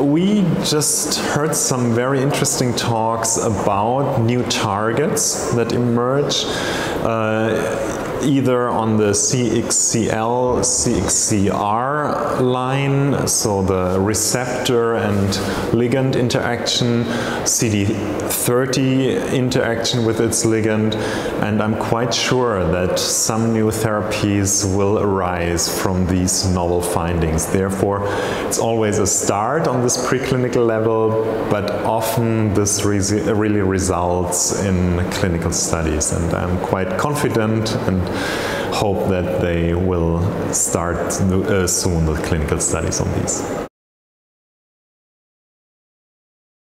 We just heard some very interesting talks about new targets that emerge. Uh, either on the CXCL, CXCR line, so the receptor and ligand interaction, CD30 interaction with its ligand, and I'm quite sure that some new therapies will arise from these novel findings. Therefore, it's always a start on this preclinical level, but often this really results in clinical studies, and I'm quite confident and hope that they will start uh, soon the clinical studies on these.